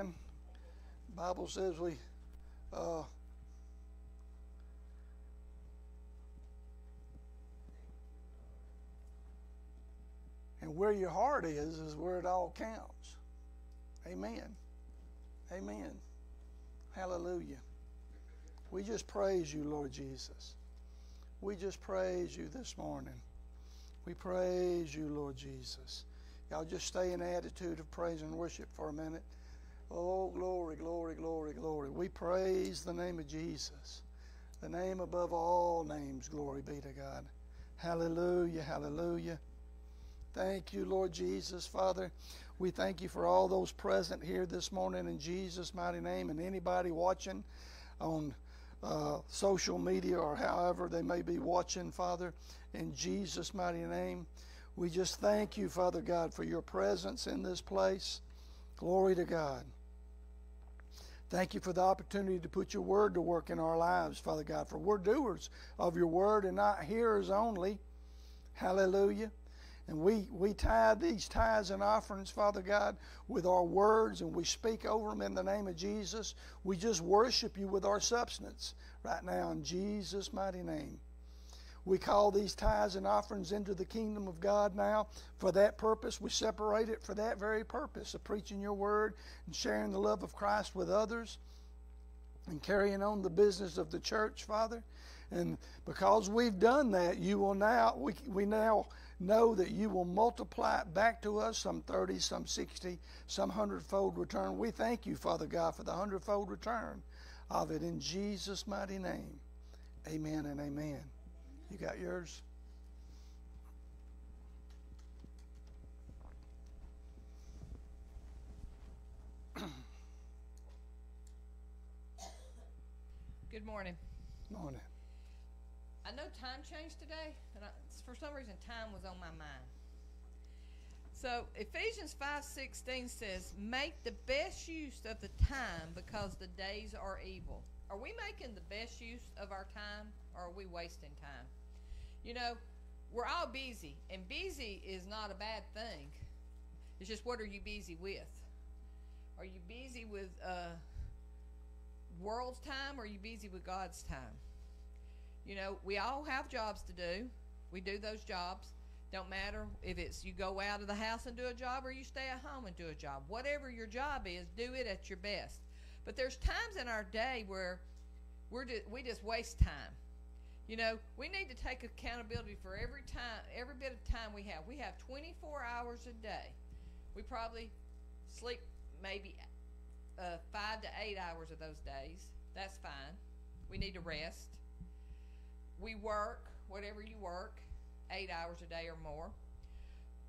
And Bible says we uh, and where your heart is is where it all counts. Amen. Amen. Hallelujah. We just praise you, Lord Jesus. We just praise you this morning. We praise you, Lord Jesus. Y'all just stay in the attitude of praise and worship for a minute. Oh, glory, glory, glory, glory. We praise the name of Jesus. The name above all names. Glory be to God. Hallelujah, hallelujah. Thank you, Lord Jesus. Father, we thank you for all those present here this morning in Jesus' mighty name and anybody watching on uh, social media or however they may be watching, Father, in Jesus' mighty name. We just thank you, Father God, for your presence in this place. Glory to God. Thank you for the opportunity to put your word to work in our lives, Father God, for we're doers of your word and not hearers only. Hallelujah. And we, we tie these tithes and offerings, Father God, with our words and we speak over them in the name of Jesus. We just worship you with our substance right now in Jesus' mighty name. We call these tithes and offerings into the kingdom of God now. For that purpose, we separate it for that very purpose of preaching your word and sharing the love of Christ with others and carrying on the business of the church, Father. And because we've done that, you will now, we, we now know that you will multiply it back to us some 30, some 60, some hundredfold return. We thank you, Father God, for the hundredfold return of it in Jesus' mighty name. Amen and amen. You got yours? Good morning. Morning. I know time changed today, and I, for some reason time was on my mind. So Ephesians 5:16 says, "Make the best use of the time because the days are evil." Are we making the best use of our time or are we wasting time? You know, we're all busy, and busy is not a bad thing. It's just what are you busy with? Are you busy with uh, world's time or are you busy with God's time? You know, we all have jobs to do. We do those jobs. Don't matter if it's you go out of the house and do a job or you stay at home and do a job. Whatever your job is, do it at your best. But there's times in our day where we're just, we just waste time. You know, we need to take accountability for every time, every bit of time we have. We have 24 hours a day. We probably sleep maybe uh, five to eight hours of those days. That's fine. We need to rest. We work, whatever you work, eight hours a day or more.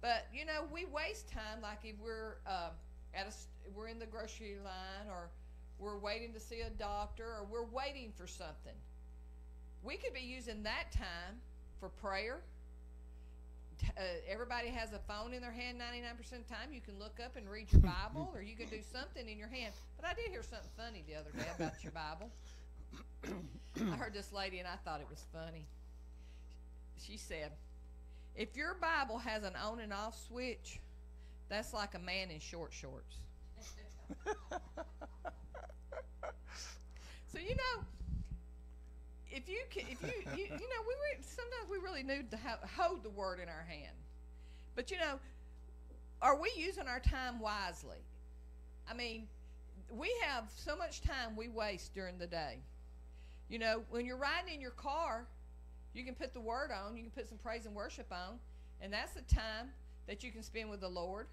But you know, we waste time. Like if we're uh, at a, we're in the grocery line, or we're waiting to see a doctor, or we're waiting for something we could be using that time for prayer. Uh, everybody has a phone in their hand 99% of the time. You can look up and read your Bible, or you can do something in your hand. But I did hear something funny the other day about your Bible. I heard this lady, and I thought it was funny. She said, If your Bible has an on and off switch, that's like a man in short shorts. so, you know, if you can, if you, you, you know, we re- sometimes we really need to hold the word in our hand. But you know, are we using our time wisely? I mean, we have so much time we waste during the day. You know, when you're riding in your car, you can put the word on, you can put some praise and worship on, and that's the time that you can spend with the Lord.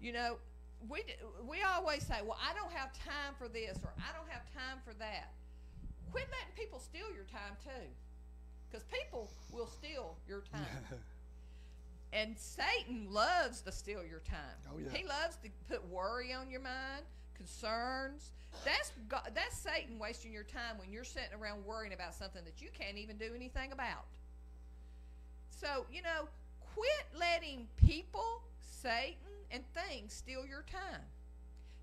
You know, we we always say, "Well, I don't have time for this," or "I don't have time for that." Quit letting people steal your time too. Because people will steal your time. and Satan loves to steal your time. Oh, yeah. He loves to put worry on your mind, concerns. That's God, that's Satan wasting your time when you're sitting around worrying about something that you can't even do anything about. So, you know, quit letting people, Satan, and things steal your time.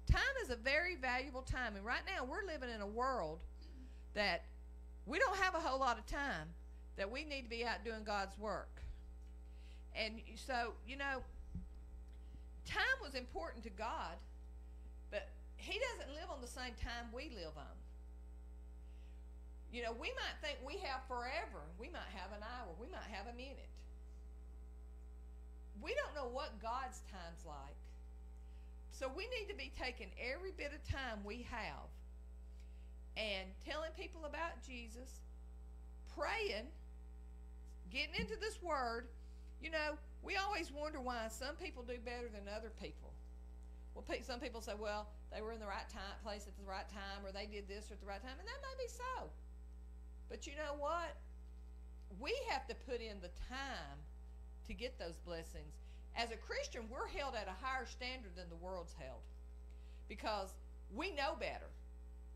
Time is a very valuable time. And right now, we're living in a world that we don't have a whole lot of time that we need to be out doing God's work. And so, you know, time was important to God, but he doesn't live on the same time we live on. You know, we might think we have forever. We might have an hour. We might have a minute. We don't know what God's time's like. So we need to be taking every bit of time we have and telling people about Jesus, praying, getting into this word. You know, we always wonder why some people do better than other people. Well, some people say, well, they were in the right time, place at the right time, or they did this at the right time, and that may be so. But you know what? We have to put in the time to get those blessings. As a Christian, we're held at a higher standard than the world's held because we know better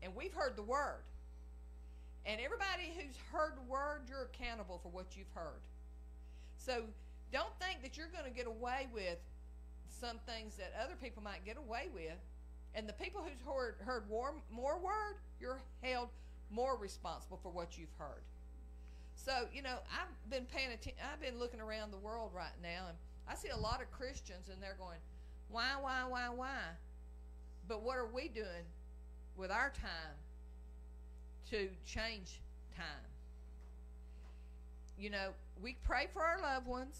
and we've heard the word. And everybody who's heard the word, you're accountable for what you've heard. So don't think that you're going to get away with some things that other people might get away with. And the people who's heard, heard more, more word, you're held more responsible for what you've heard. So, you know, I've been paying attention, I've been looking around the world right now, and I see a lot of Christians, and they're going, why, why, why, why? But what are we doing with our time to change time? You know, we pray for our loved ones,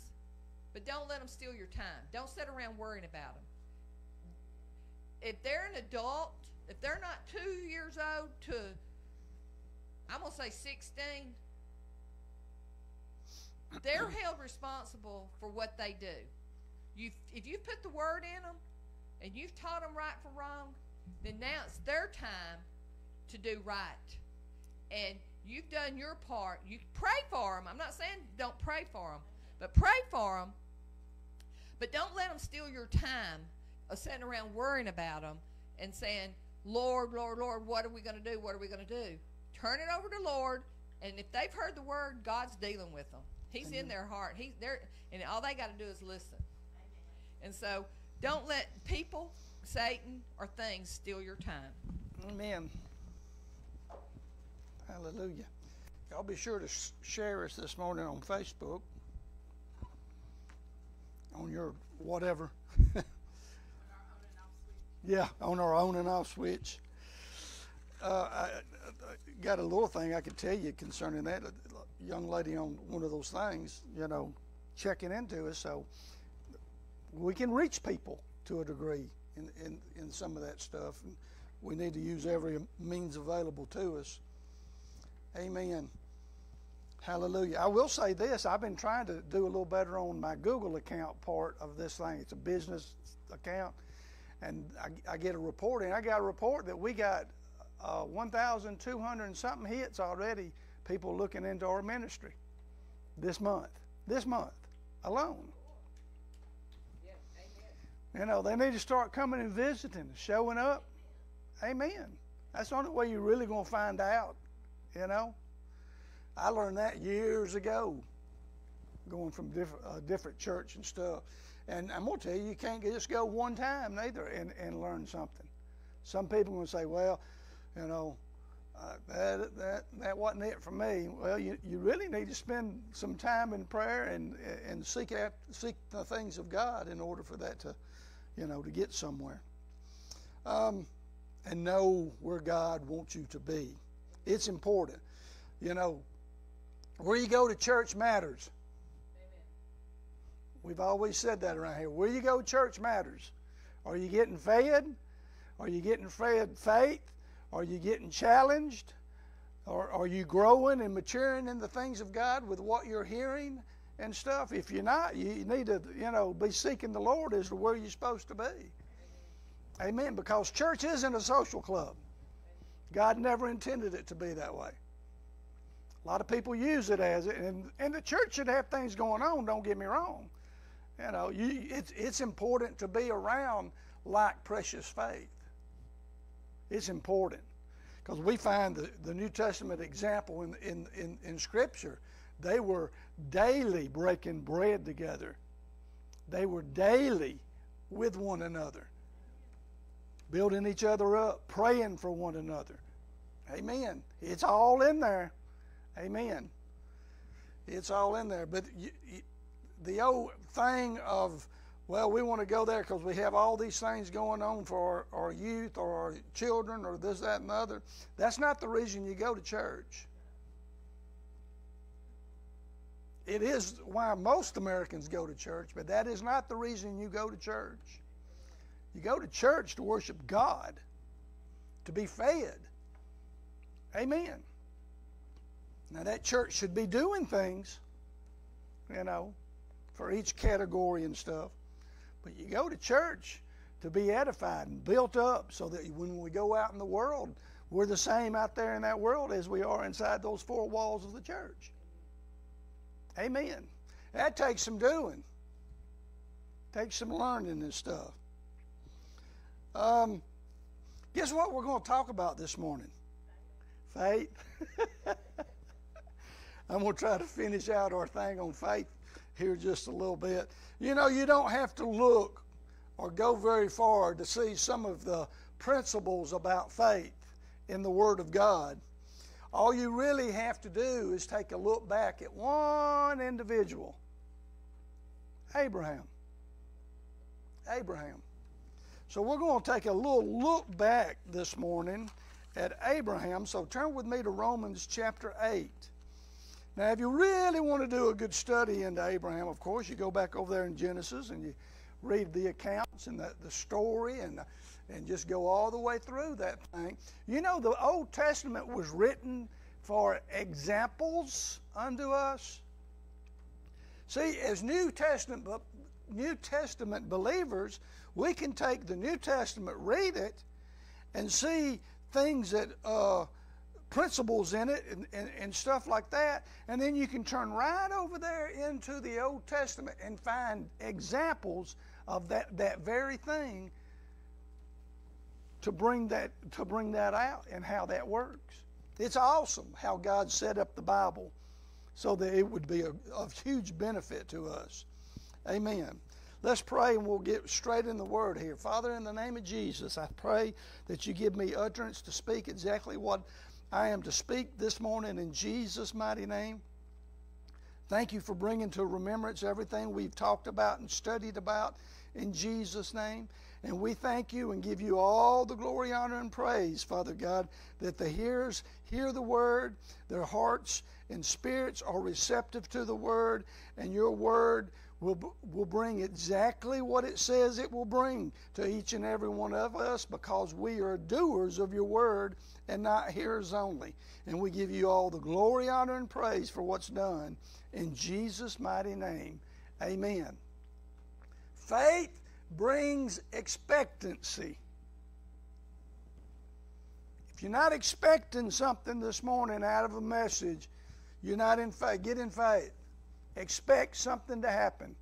but don't let them steal your time. Don't sit around worrying about them. If they're an adult, if they're not two years old to, I'm going to say 16, they're held responsible for what they do. you if you've put the word in them and you've taught them right from wrong, then now it's their time to do right. And you've done your part. You pray for them. I'm not saying don't pray for them, but pray for them. But don't let them steal your time of sitting around worrying about them and saying, Lord, Lord, Lord, what are we going to do? What are we going to do? Turn it over to Lord, and if they've heard the word, God's dealing with them. He's Amen. in their heart. He's there, and all they got to do is listen. Amen. And so, don't let people, Satan, or things steal your time. Amen. Hallelujah. Y'all be sure to share us this morning on Facebook, on your whatever. yeah, on our on and off switch. Uh, I, I, got a little thing I could tell you concerning that young lady on one of those things, you know, checking into us. So we can reach people to a degree in, in, in some of that stuff. And we need to use every means available to us. Amen. Hallelujah. I will say this I've been trying to do a little better on my Google account part of this thing. It's a business account. And I, I get a report, and I got a report that we got uh, 1,200 and something hits already people looking into our ministry this month. This month alone. You know, they need to start coming and visiting, showing up. Amen. That's the only way you're really going to find out. You know, I learned that years ago, going from different uh, different church and stuff. And I'm gonna tell you, you can't just go one time neither and, and learn something. Some people will say, well, you know, uh, that, that, that wasn't it for me. Well, you, you really need to spend some time in prayer and, and seek, out, seek the things of God in order for that to, you know, to get somewhere. Um, and know where God wants you to be. It's important. You know, where you go to church matters. Amen. We've always said that around here. Where you go, church matters. Are you getting fed? Are you getting fed faith? Are you getting challenged? Or are you growing and maturing in the things of God with what you're hearing and stuff? If you're not, you need to, you know, be seeking the Lord as to where you're supposed to be. Amen. Because church isn't a social club. God never intended it to be that way. A lot of people use it as it, and, and the church should have things going on. Don't get me wrong. You know, you, it's it's important to be around like precious faith. It's important because we find the, the New Testament example in, in, in, in Scripture. They were daily breaking bread together, they were daily with one another, building each other up, praying for one another. Amen. It's all in there. Amen. It's all in there. But you, you, the old thing of well, we want to go there because we have all these things going on for our, our, youth or our children or this, that, and the other. That's not the reason you go to church. It is why most Americans go to church, but that is not the reason you go to church. You go to church to worship God, to be fed. Amen. Now, that church should be doing things, you know, for each category and stuff. But you go to church to be edified and built up so that when we go out in the world, we're the same out there in that world as we are inside those four walls of the church. Amen. That takes some doing. Takes some learning and stuff. Um, guess what we're going to talk about this morning? Faith. I'm going to try to finish out our thing on faith here just a little bit. You know, you don't have to look or go very far to see some of the principles about faith in the Word of God. All you really have to do is take a look back at one individual Abraham. Abraham. So we're going to take a little look back this morning at Abraham. So turn with me to Romans chapter 8. Now, if you really want to do a good study into Abraham, of course, you go back over there in Genesis and you read the accounts and the, the story and, and just go all the way through that thing. You know, the Old Testament was written for examples unto us. See, as New Testament, New Testament believers, we can take the New Testament, read it, and see things that uh, principles in it and, and, and, stuff like that. And then you can turn right over there into the Old Testament and find examples of that, that very thing to bring that to bring that out and how that works. It's awesome how God set up the Bible so that it would be a, of huge benefit to us. Amen. Let's pray and we'll get straight in the word here. Father, in the name of Jesus, I pray that you give me utterance to speak exactly what I am to speak this morning in Jesus' mighty name. Thank you for bringing to remembrance everything we've talked about and studied about in Jesus' name. And we thank you and give you all the glory, honor, and praise, Father God, that the hearers hear the word, their hearts and spirits are receptive to the word, and your word will, will bring exactly what it says it will bring to each and every one of us because we are doers of your word and not hearers only. And we give you all the glory, honor, and praise for what's done. In Jesus' mighty name, amen. Faith brings expectancy. If you're not expecting something this morning out of a message, you're not in faith. Get in faith. Expect something to happen.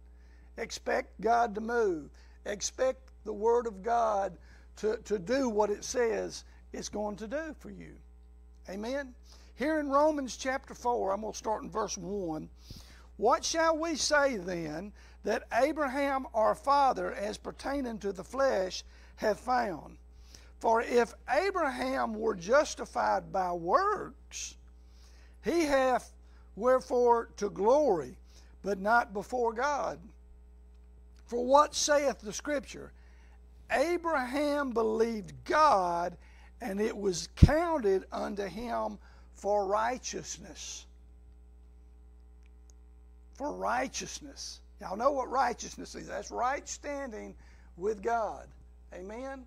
Expect God to move. Expect the Word of God to, to do what it says it's going to do for you. Amen. Here in Romans chapter 4, I'm going to start in verse 1. What shall we say then that Abraham our father, as pertaining to the flesh, hath found? For if Abraham were justified by works, he hath wherefore to glory, but not before God. For what saith the Scripture? Abraham believed God, and it was counted unto him for righteousness. For righteousness. Y'all know what righteousness is. That's right standing with God. Amen?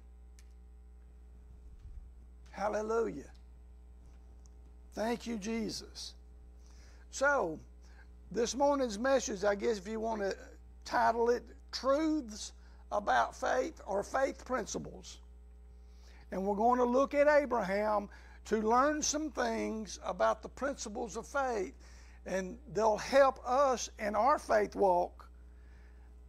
Hallelujah. Thank you, Jesus. So, this morning's message, I guess if you want to title it Truths About Faith or Faith Principles. And we're going to look at Abraham to learn some things about the principles of faith. And they'll help us in our faith walk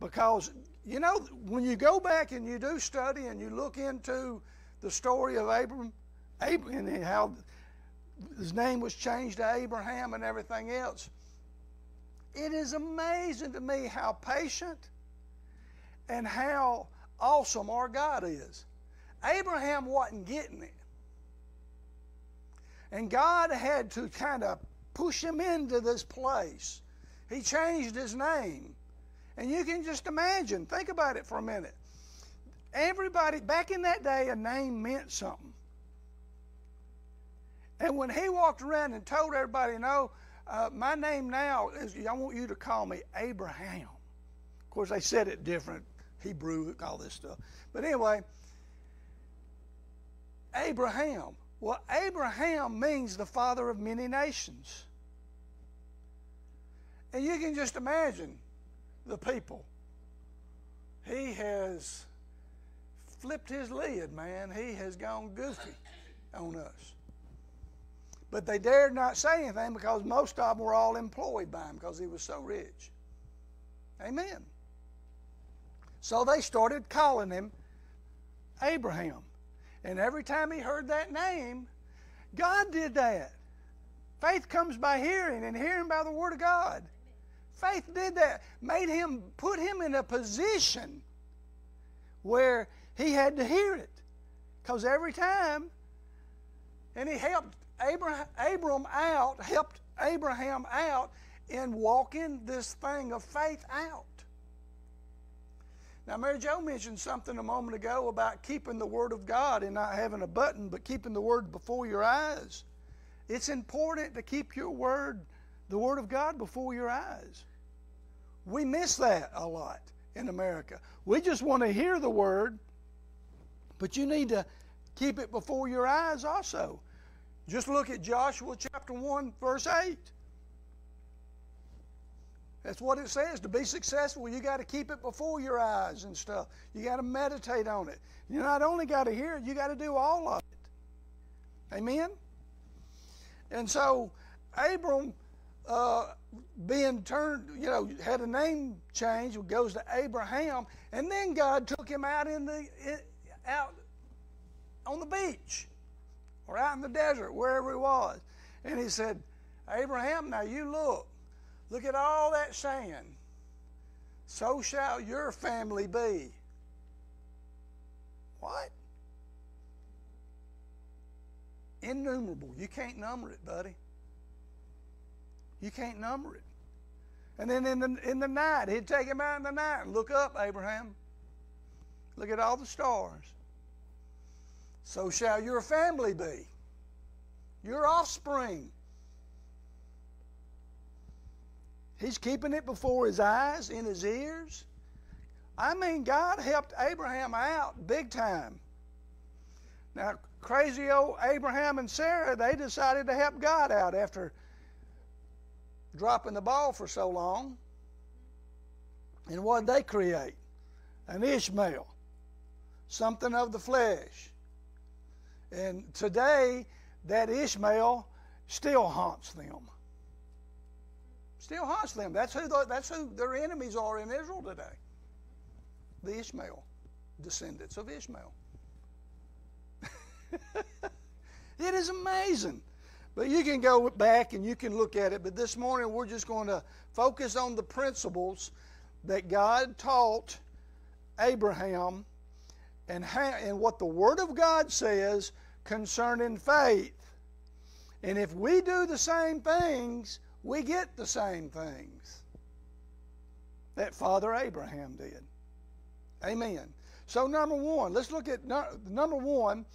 because, you know, when you go back and you do study and you look into the story of Abram, Abram and how his name was changed to Abraham and everything else, it is amazing to me how patient and how awesome our God is. Abraham wasn't getting it. And God had to kind of push him into this place. He changed his name. And you can just imagine, think about it for a minute. Everybody, back in that day, a name meant something. And when he walked around and told everybody, no, uh, my name now is, I want you to call me Abraham. Of course, they said it different, Hebrew, all this stuff. But anyway, Abraham. Well, Abraham means the father of many nations. And you can just imagine the people. He has flipped his lid, man. He has gone goofy on us. But they dared not say anything because most of them were all employed by him because he was so rich. Amen. So they started calling him Abraham. And every time he heard that name, God did that. Faith comes by hearing, and hearing by the Word of God. Faith did that, made him, put him in a position where he had to hear it. Because every time, and he helped Abraham, Abram out, helped Abraham out in walking this thing of faith out. Now, Mary Jo mentioned something a moment ago about keeping the Word of God and not having a button, but keeping the Word before your eyes. It's important to keep your Word, the Word of God, before your eyes. We miss that a lot in America. We just want to hear the Word, but you need to keep it before your eyes also. Just look at Joshua chapter 1, verse 8. That's what it says. To be successful, you got to keep it before your eyes and stuff. You got to meditate on it. You not only got to hear it, you got to do all of it. Amen? And so, Abram, uh, being turned, you know, had a name change, goes to Abraham, and then God took him out in the out on the beach or out in the desert, wherever he was, and he said, Abraham, now you look. Look at all that sand. So shall your family be. What? Innumerable. You can't number it, buddy. You can't number it. And then in the, in the night, he'd take him out in the night and look up, Abraham. Look at all the stars. So shall your family be, your offspring. He's keeping it before his eyes, in his ears. I mean, God helped Abraham out big time. Now, crazy old Abraham and Sarah, they decided to help God out after dropping the ball for so long. And what did they create? An Ishmael, something of the flesh. And today, that Ishmael still haunts them. Still haunts them. That's who, the, that's who their enemies are in Israel today. The Ishmael, descendants of Ishmael. it is amazing. But you can go back and you can look at it. But this morning we're just going to focus on the principles that God taught Abraham and, and what the Word of God says concerning faith. And if we do the same things, we get the same things that Father Abraham did. Amen. So, number one, let's look at number one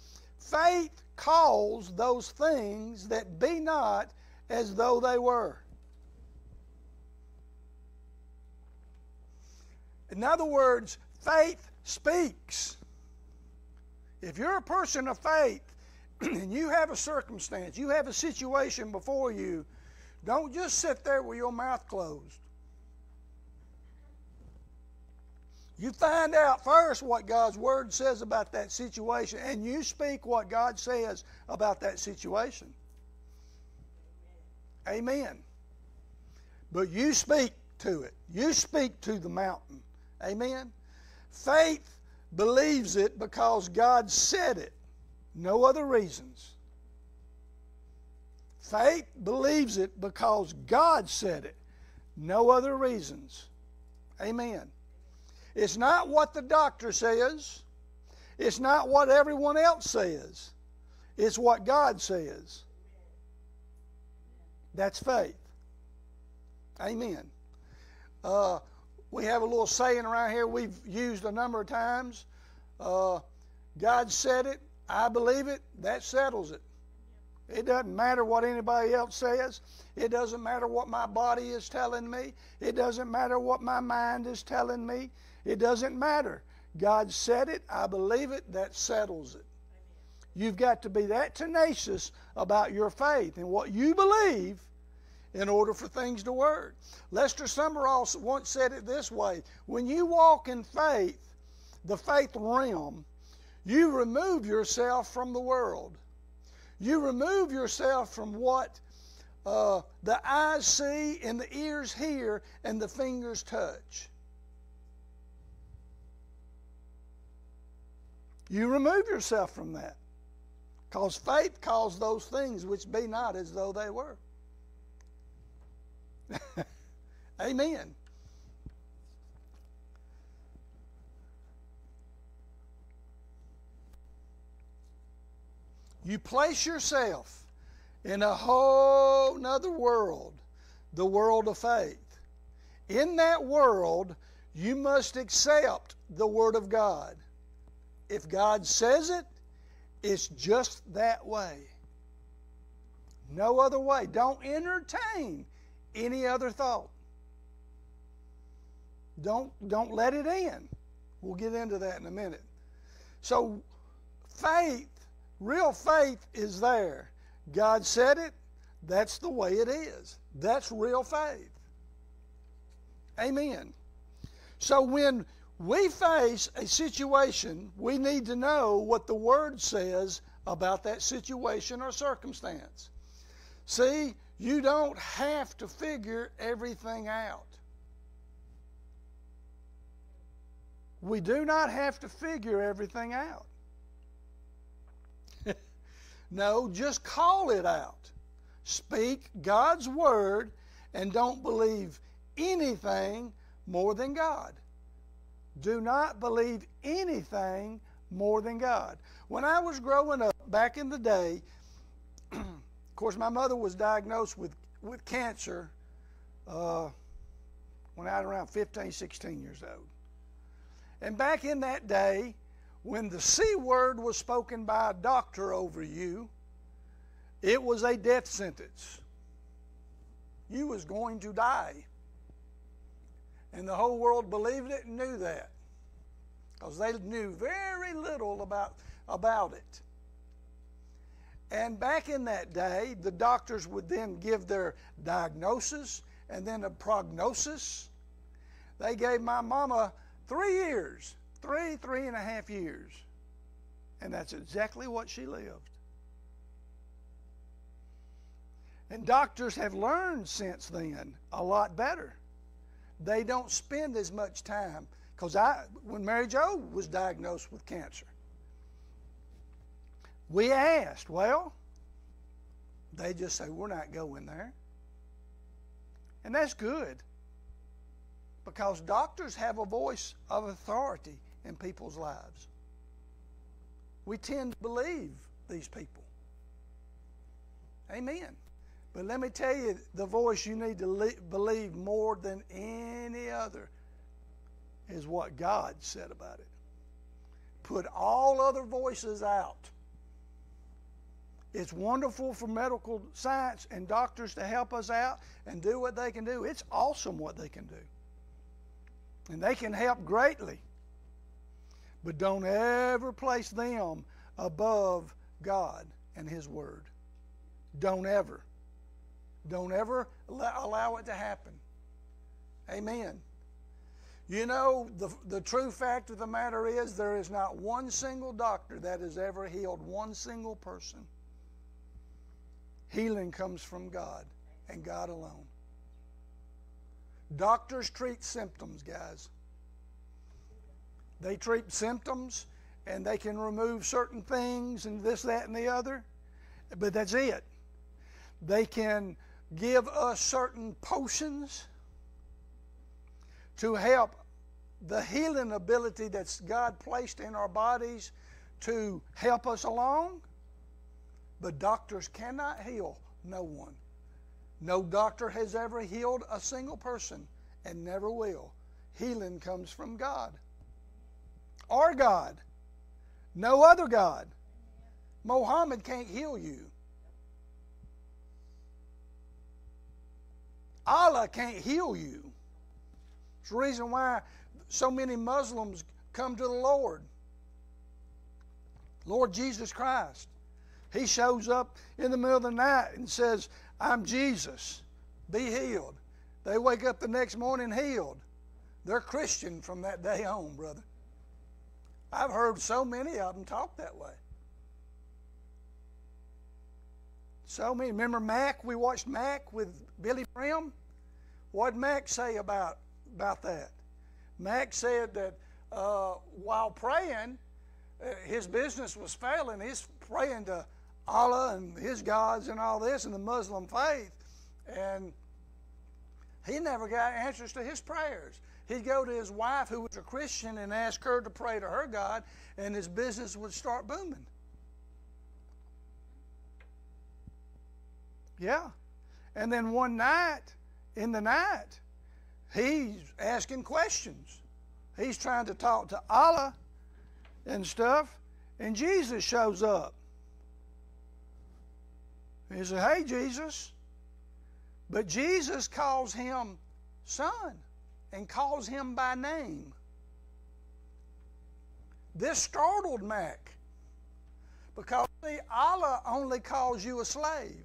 faith calls those things that be not as though they were. In other words, faith speaks. If you're a person of faith and you have a circumstance, you have a situation before you don't just sit there with your mouth closed. You find out first what God's Word says about that situation, and you speak what God says about that situation. Amen. But you speak to it, you speak to the mountain. Amen. Faith believes it because God said it, no other reasons. Faith believes it because God said it. No other reasons. Amen. It's not what the doctor says. It's not what everyone else says. It's what God says. That's faith. Amen. Uh, we have a little saying around here we've used a number of times. Uh, God said it, I believe it, that settles it. It doesn't matter what anybody else says. It doesn't matter what my body is telling me. It doesn't matter what my mind is telling me. It doesn't matter. God said it, I believe it, that settles it. You've got to be that tenacious about your faith and what you believe in order for things to work. Lester Sumrall once said it this way when you walk in faith, the faith realm, you remove yourself from the world. You remove yourself from what uh, the eyes see and the ears hear and the fingers touch. You remove yourself from that. Because faith calls those things which be not as though they were. Amen. You place yourself in a whole nother world, the world of faith. In that world, you must accept the Word of God. If God says it, it's just that way. No other way. Don't entertain any other thought. Don't don't let it in. We'll get into that in a minute. So faith, real faith is there. God said it, that's the way it is. That's real faith. Amen. So when we face a situation, we need to know what the Word says about that situation or circumstance. See, you don't have to figure everything out. We do not have to figure everything out. no, just call it out. Speak God's Word and don't believe anything more than God. Do not believe anything more than God. When I was growing up back in the day, of course, my mother was diagnosed with, with cancer uh, when I was around 15, 16 years old. And back in that day, when the C word was spoken by a doctor over you, it was a death sentence. You was going to die. And the whole world believed it and knew that. Because they knew very little about, about it. And back in that day, the doctors would then give their diagnosis and then a prognosis. They gave my mama three years, three, three and a half years. And that's exactly what she lived. And doctors have learned since then a lot better they don't spend as much time. Because I, when Mary Jo was diagnosed with cancer, we asked, well, they just say, we're not going there. And that's good. Because doctors have a voice of authority in people's lives. We tend to believe these people. Amen. But let me tell you the voice you need to le- believe more than any other is what God said about it. Put all other voices out. It's wonderful for medical science and doctors to help us out and do what they can do. It's awesome what they can do. And they can help greatly. But don't ever place them above God and His Word. Don't ever. Don't ever allow it to happen. Amen. You know, the, the true fact of the matter is there is not one single doctor that has ever healed one single person. Healing comes from God and God alone. Doctors treat symptoms, guys. They treat symptoms and they can remove certain things and this, that, and the other, but that's it. They can give us certain potions to help the healing ability that's God placed in our bodies to help us along. But doctors cannot heal no one. No doctor has ever healed a single person and never will. healing comes from God. Our God. No other God. Mohammed can't heal you. Allah can't heal you. It's the reason why so many Muslims come to the Lord. Lord Jesus Christ. He shows up in the middle of the night and says, I'm Jesus. Be healed. They wake up the next morning healed. They're Christian from that day on, brother. I've heard so many of them talk that way. So many. Remember Mac? We watched Mac with Billy Graham. What did Mac say about, about that? Mac said that uh, while praying, uh, his business was failing. He's praying to Allah and his gods and all this and the Muslim faith. And he never got answers to his prayers. He'd go to his wife, who was a Christian, and ask her to pray to her God, and his business would start booming. Yeah. And then one night, in the night, he's asking questions. He's trying to talk to Allah and stuff, and Jesus shows up. He said, Hey, Jesus. But Jesus calls him son and calls him by name. This startled Mac because see, Allah only calls you a slave.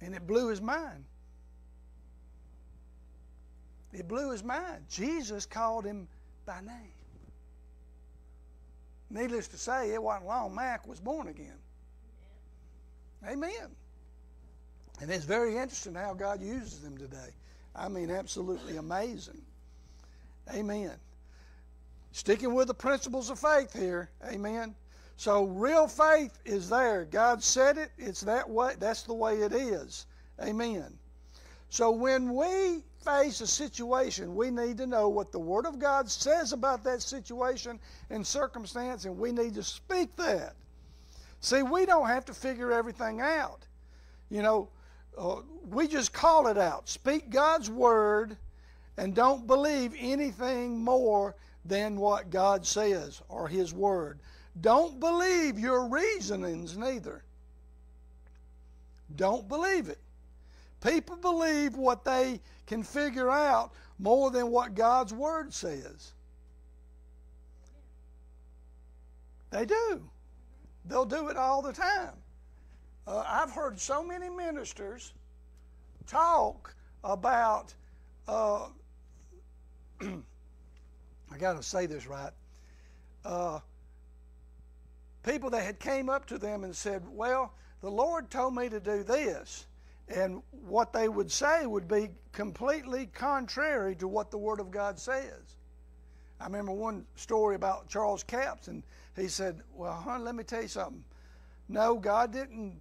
And it blew his mind. It blew his mind. Jesus called him by name. Needless to say, it wasn't long Mac was born again. Amen. And it's very interesting how God uses them today. I mean, absolutely amazing. Amen. Sticking with the principles of faith here. Amen. So real faith is there. God said it. It's that way. That's the way it is. Amen. So when we face a situation, we need to know what the Word of God says about that situation and circumstance, and we need to speak that. See, we don't have to figure everything out. You know, uh, we just call it out. Speak God's Word and don't believe anything more than what God says or His Word. Don't believe your reasonings neither. Don't believe it. People believe what they can figure out more than what God's Word says. They do. They'll do it all the time. Uh, I've heard so many ministers talk about, uh, I got to say this right, uh, people that had came up to them and said, well, the Lord told me to do this. And what they would say would be completely contrary to what the Word of God says. I remember one story about Charles Capps, and he said, Well, hon, let me tell you something. No, God didn't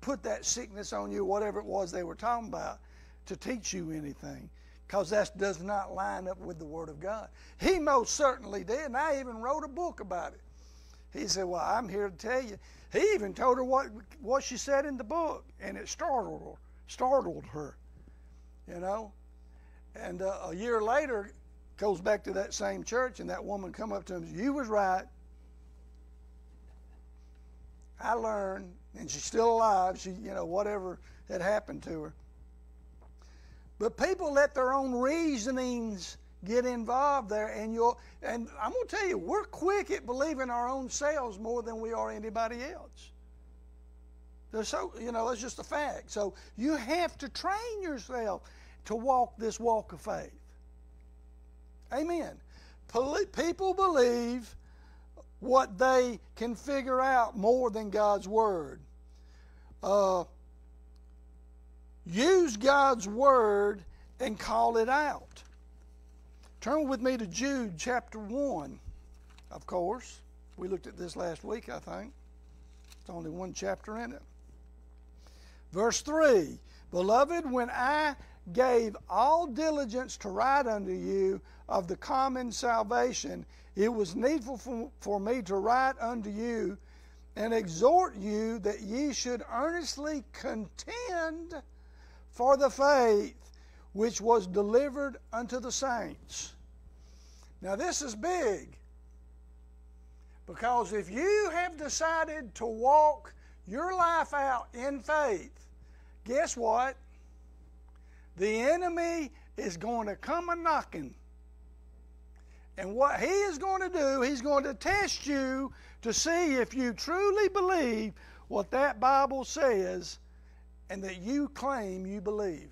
put that sickness on you, whatever it was they were talking about, to teach you anything, because that does not line up with the Word of God. He most certainly did, and I even wrote a book about it. He said, Well, I'm here to tell you. He even told her what, what she said in the book, and it startled her. Startled her, you know. And uh, a year later, goes back to that same church, and that woman come up to him You was right. I learned, and she's still alive. She, you know, whatever had happened to her. But people let their own reasonings get involved there, and you'll. And I'm going to tell you, we're quick at believing our own selves more than we are anybody else. There's so you know that's just a fact. So you have to train yourself to walk this walk of faith. Amen. People believe what they can figure out more than God's Word. Uh, use God's Word and call it out. Turn with me to Jude chapter 1, of course. We looked at this last week, I think. It's only one chapter in it. Verse 3 Beloved, when I gave all diligence to write unto you of the common salvation, it was needful for, for me to write unto you and exhort you that ye should earnestly contend for the faith which was delivered unto the saints. Now, this is big because if you have decided to walk your life out in faith, guess what? The enemy is going to come a knocking. And what he is going to do, he's going to test you to see if you truly believe what that Bible says and that you claim you believe.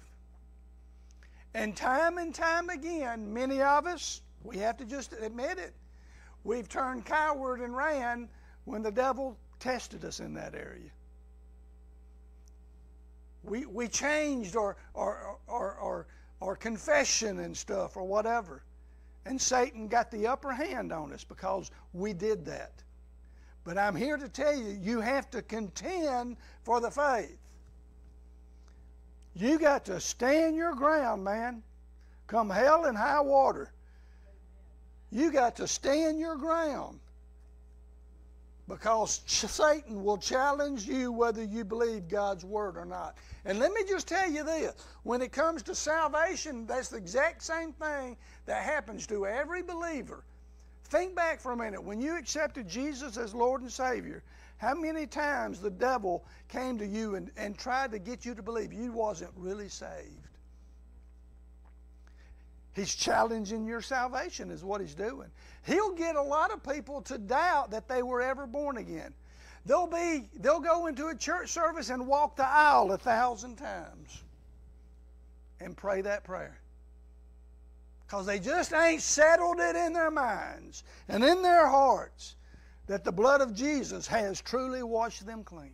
And time and time again, many of us, we have to just admit it, we've turned coward and ran when the devil tested us in that area. We, we changed our, our, our, our, our confession and stuff or whatever. And Satan got the upper hand on us because we did that. But I'm here to tell you, you have to contend for the faith. You got to stand your ground, man. Come hell and high water. You got to stand your ground. Because Satan will challenge you whether you believe God's word or not. And let me just tell you this when it comes to salvation, that's the exact same thing that happens to every believer. Think back for a minute. When you accepted Jesus as Lord and Savior, how many times the devil came to you and, and tried to get you to believe you wasn't really saved? He's challenging your salvation, is what he's doing. He'll get a lot of people to doubt that they were ever born again. They'll be they'll go into a church service and walk the aisle a thousand times and pray that prayer. Because they just ain't settled it in their minds and in their hearts that the blood of Jesus has truly washed them clean.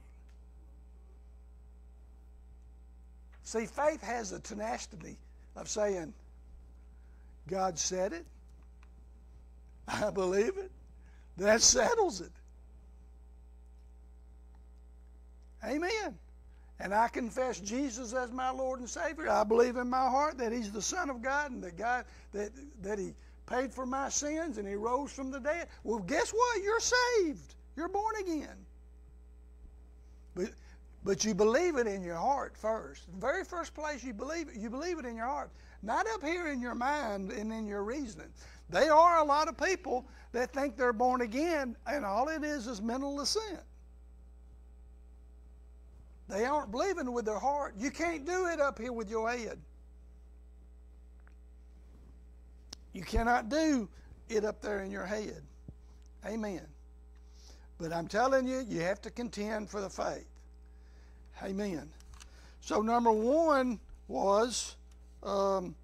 See, faith has a tenacity of saying, God said it. I believe it. That settles it. Amen. And I confess Jesus as my Lord and Savior. I believe in my heart that He's the Son of God and that God that that He paid for my sins and He rose from the dead. Well, guess what? You're saved. You're born again. But but you believe it in your heart first. The very first place you believe it, you believe it in your heart. Not up here in your mind and in your reasoning. There are a lot of people that think they're born again, and all it is is mental assent. They aren't believing with their heart. You can't do it up here with your head. You cannot do it up there in your head. Amen. But I'm telling you, you have to contend for the faith. Amen. So, number one was um,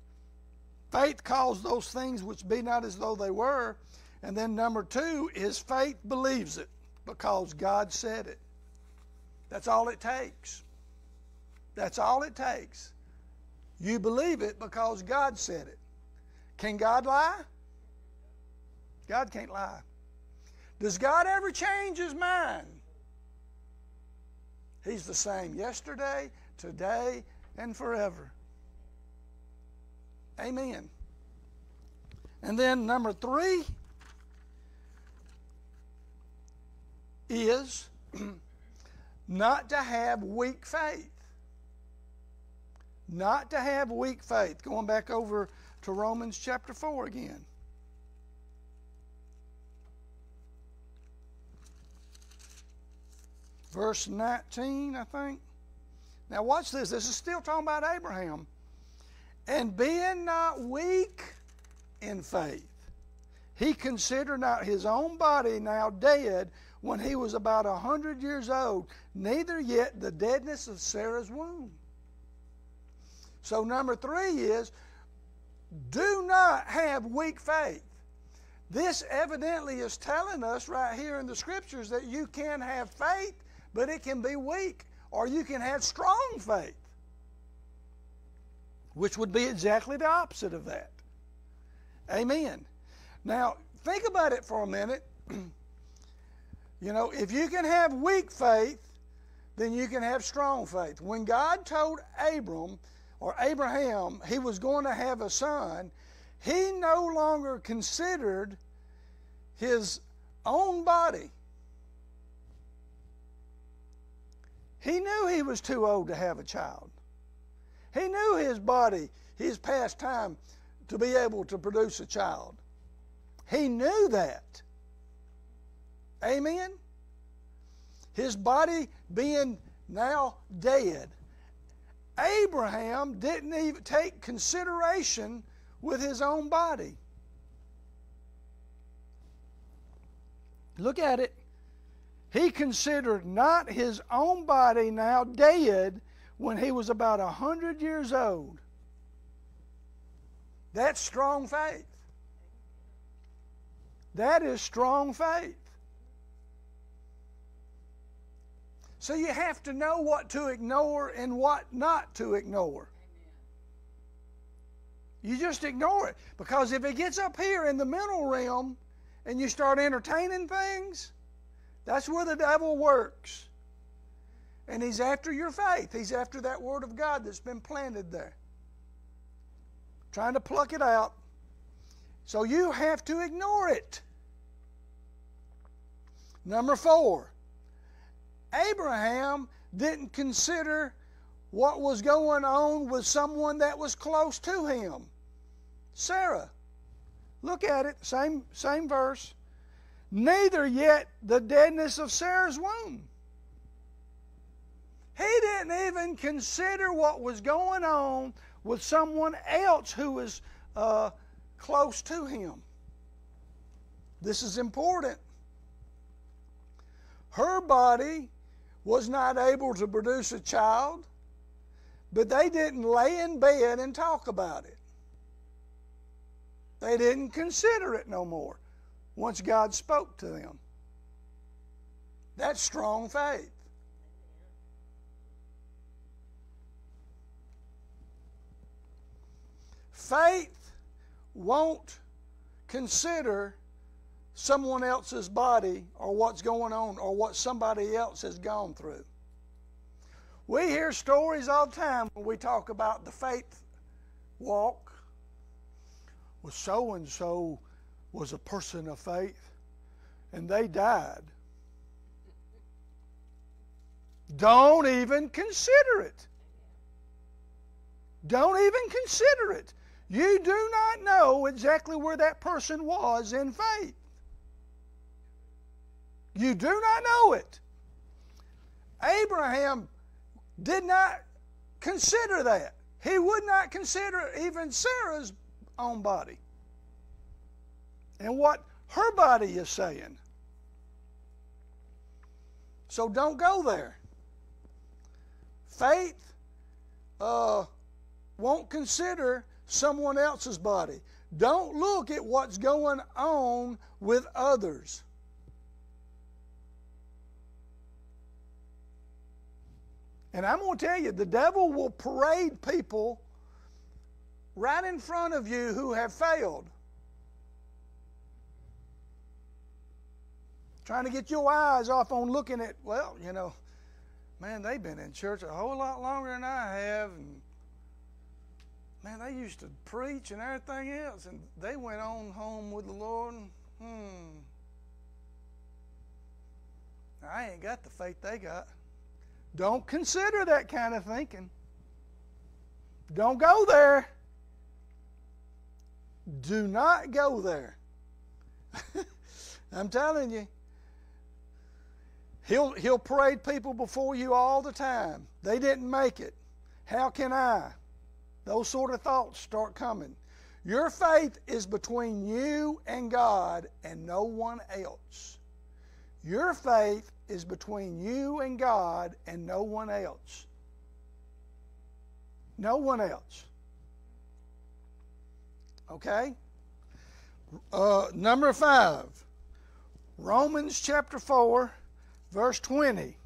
faith calls those things which be not as though they were. And then number two is faith believes it because God said it. That's all it takes. That's all it takes. You believe it because God said it. Can God lie? God can't lie. Does God ever change his mind? He's the same yesterday, today, and forever. Amen. And then number three is not to have weak faith. Not to have weak faith. Going back over to Romans chapter 4 again. Verse 19, I think. Now, watch this. This is still talking about Abraham. And being not weak in faith, he considered not his own body now dead when he was about a hundred years old, neither yet the deadness of Sarah's womb. So, number three is do not have weak faith. This evidently is telling us right here in the scriptures that you can have faith, but it can be weak, or you can have strong faith, which would be exactly the opposite of that. Amen. Now, think about it for a minute. you know, if you can have weak faith, then you can have strong faith. When God told Abram, or Abraham, he was going to have a son, he no longer considered his own body. He knew he was too old to have a child. He knew his body, his past time, to be able to produce a child. He knew that. Amen? His body being now dead. Abraham didn't even take consideration with his own body. Look at it. He considered not his own body now dead when he was about a hundred years old. That's strong faith. That is strong faith. So you have to know what to ignore and what not to ignore. You just ignore it. Because if it gets up here in the mental realm and you start entertaining things, that's where the devil works. And he's after your faith. He's after that word of God that's been planted there. Trying to pluck it out. So you have to ignore it. Number four, Abraham didn't consider what was going on with someone that was close to him. Sarah. Look at it, same, same verse. Neither yet the deadness of Sarah's womb. He didn't even consider what was going on with someone else who was uh, close to him. This is important. Her body was not able to produce a child, but they didn't lay in bed and talk about it. They didn't consider it no more once God spoke to them. That's strong faith. Faith won't consider someone else's body or what's going on or what somebody else has gone through. We hear stories all the time when we talk about the faith walk. Well, so and so was a person of faith and they died. Don't even consider it. Don't even consider it. You do not know exactly where that person was in faith. You do not know it. Abraham did not consider that. He would not consider even Sarah's own body and what her body is saying. So don't go there. Faith uh, won't consider someone else's body. Don't look at what's going on with others. And I'm going to tell you, the devil will parade people right in front of you who have failed. Trying to get your eyes off on looking at, well, you know, man, they've been in church a whole lot longer than I have. And man, they used to preach and everything else. And they went on home with the Lord. Hmm. I ain't got the faith they got. Don't consider that kind of thinking. Don't go there. Do not go there. I'm telling you. He'll, he'll parade people before you all the time. They didn't make it. How can I? Those sort of thoughts start coming. Your faith is between you and God and no one else. Your faith is between you and God and no one else. No one else. Okay? Uh, number five, Romans chapter 4, verse 20.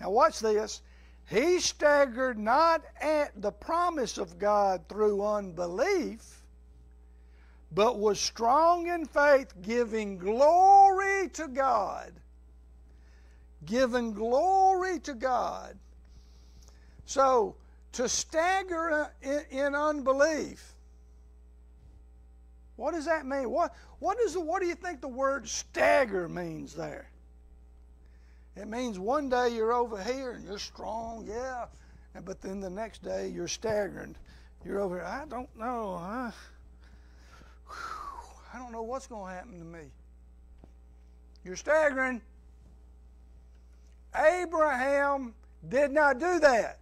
Now, watch this. He staggered not at the promise of God through unbelief, but was strong in faith, giving glory to God giving glory to God. So, to stagger in, unbelief, what does that mean? What, what, is the, what do you think the word stagger means there? It means one day you're over here and you're strong, yeah, but then the next day you're staggering. You're over here, I don't know. Huh? I don't know what's going to happen to me. You're staggering. Abraham did not do that.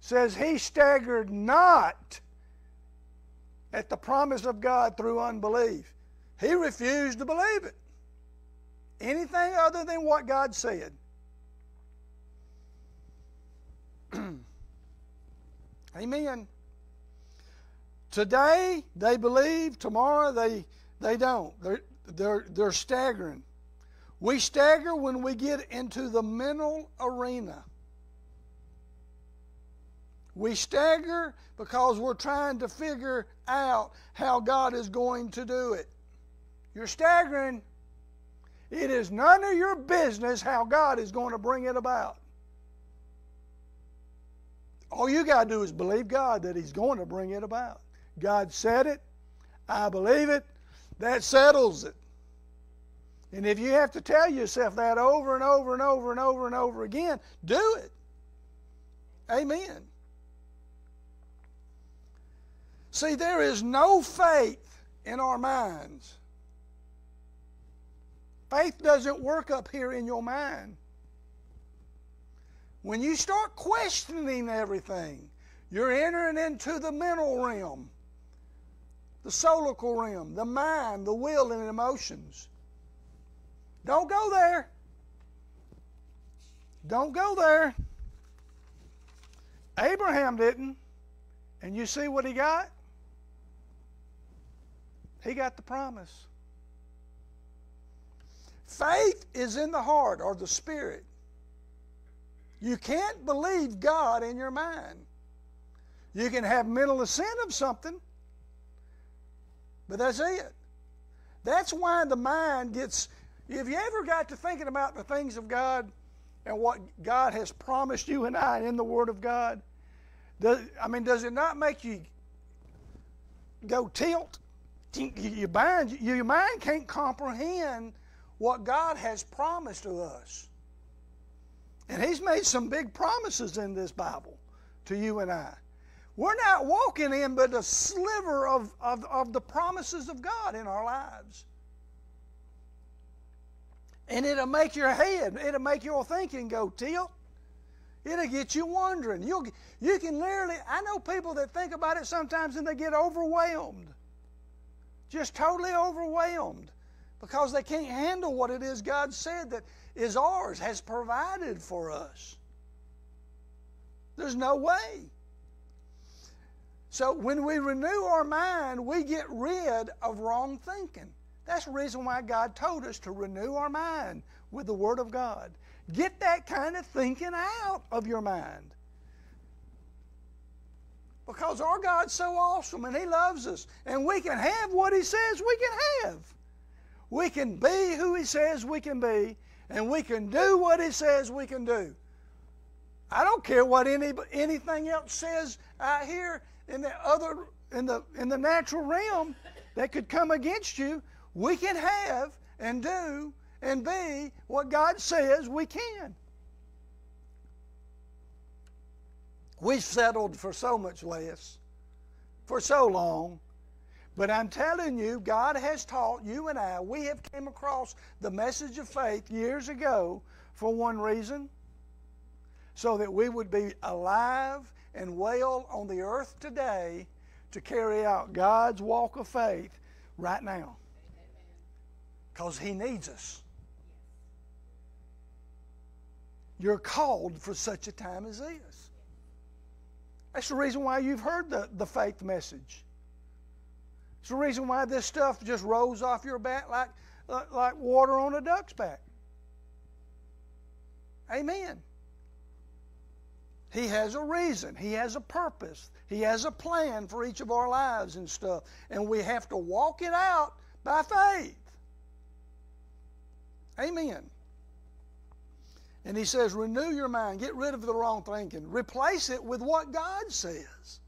Says he staggered not at the promise of God through unbelief. He refused to believe it. Anything other than what God said. Amen. Today they believe, tomorrow they they don't. They're they're they're staggering. We stagger when we get into the mental arena. We stagger because we're trying to figure out how God is going to do it. You're staggering. It is none of your business how God is going to bring it about. All you got to do is believe God that He's going to bring it about. God said it. I believe it. That settles it. And if you have to tell yourself that over and over and over and over and over again, do it. Amen. See, there is no faith in our minds. Faith doesn't work up here in your mind. When you start questioning everything, you're entering into the mental realm, the solical realm, the mind, the will, and emotions. Don't go there. Don't go there. Abraham didn't. And you see what he got? He got the promise. Faith is in the heart or the spirit. You can't believe God in your mind. You can have mental assent of something, but that's it. That's why the mind gets. If you ever got to thinking about the things of God and what God has promised you and I in the Word of God, does, I mean, does it not make you go tilt? Your mind, your mind can't comprehend what God has promised to us. And He's made some big promises in this Bible to you and I. We're not walking in but a sliver of, of, of the promises of God in our lives. And it'll make your head, it'll make your thinking go tilt. It'll get you wondering. You'll, you can literally, I know people that think about it sometimes and they get overwhelmed just totally overwhelmed because they can't handle what it is God said that is ours, has provided for us. There's no way. So when we renew our mind, we get rid of wrong thinking. That's the reason why God told us to renew our mind with the Word of God. Get that kind of thinking out of your mind. Because our God's so awesome and He loves us. And we can have what He says we can have. We can be who He says we can be, and we can do what He says we can do. I don't care what any, anything else says out here in the other in the in the natural realm that could come against you. We can have and do and be what God says we can. We've settled for so much less, for so long. But I'm telling you, God has taught you and I, we have came across the message of faith years ago for one reason, so that we would be alive and well on the earth today to carry out God's walk of faith right now. Because He needs us. You're called for such a time as this. That's the reason why you've heard the, the faith message. It's the reason why this stuff just rolls off your back like, uh, like water on a duck's back. Amen. He has a reason. He has a purpose. He has a plan for each of our lives and stuff. And we have to walk it out by faith. Amen. And he says, renew your mind, get rid of the wrong thinking, replace it with what God says.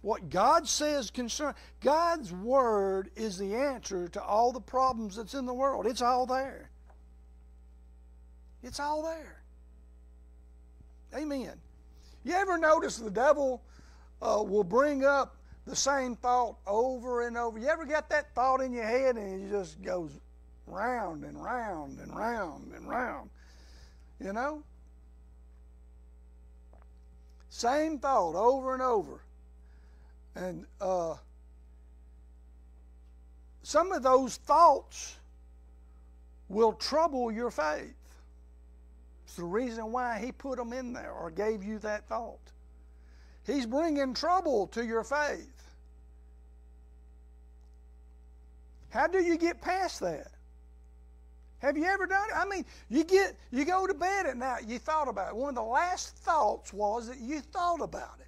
What God says concern God's word is the answer to all the problems that's in the world. It's all there. It's all there. Amen. You ever notice the devil uh, will bring up the same thought over and over? You ever get that thought in your head and it just goes round and round and round and round? You know? Same thought over and over. And uh, some of those thoughts will trouble your faith. It's the reason why he put them in there or gave you that thought. He's bringing trouble to your faith. How do you get past that? Have you ever done it? I mean, you get you go to bed at night, you thought about it. One of the last thoughts was that you thought about it.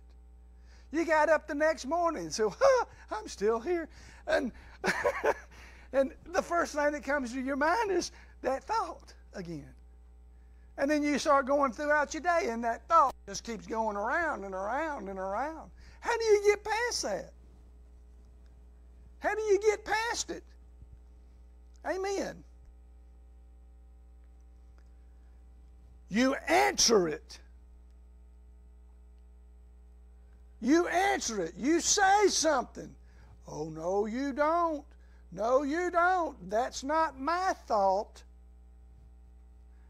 You got up the next morning and said, huh, I'm still here. And and the first thing that comes to your mind is that thought again. And then you start going throughout your day, and that thought just keeps going around and around and around. How do you get past that? How do you get past it? Amen. You answer it. You answer it. You say something. Oh, no, you don't. No, you don't. That's not my thought.